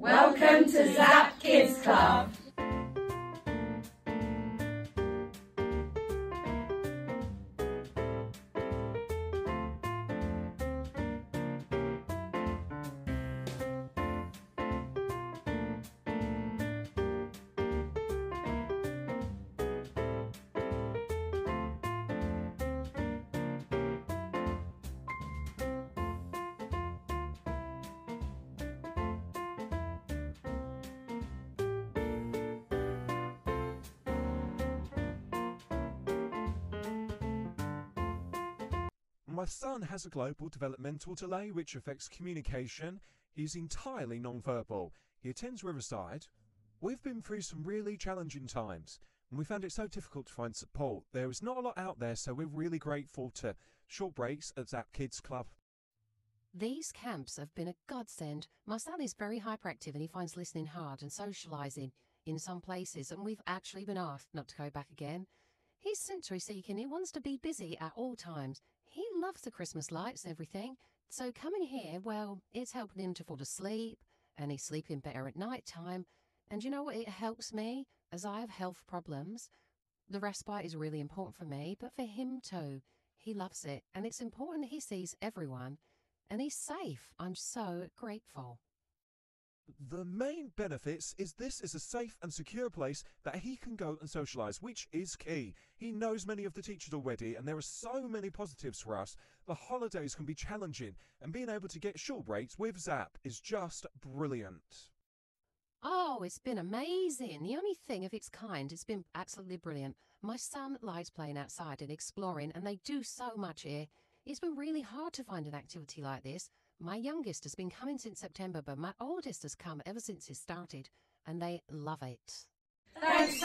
Welcome to Zap Kids Club. My son has a global developmental delay which affects communication. He's entirely non-verbal. He attends Riverside. We've been through some really challenging times and we found it so difficult to find support. There is not a lot out there, so we're really grateful to Short Breaks at Zap Kids Club. These camps have been a godsend. My son is very hyperactive and he finds listening hard and socialising in some places, and we've actually been asked not to go back again. He's sensory seeking, he wants to be busy at all times. He loves the Christmas lights and everything, so coming here, well, it's helping him to fall asleep, and he's sleeping better at night time. And you know what? It helps me as I have health problems. The respite is really important for me, but for him too. He loves it, and it's important he sees everyone, and he's safe. I'm so grateful. The main benefits is this is a safe and secure place that he can go and socialise, which is key. He knows many of the teachers already, and there are so many positives for us. The holidays can be challenging, and being able to get short breaks with Zap is just brilliant. Oh, it's been amazing. The only thing of its kind, it's been absolutely brilliant. My son likes playing outside and exploring, and they do so much here. It's been really hard to find an activity like this. My youngest has been coming since September, but my oldest has come ever since it started, and they love it. Thanks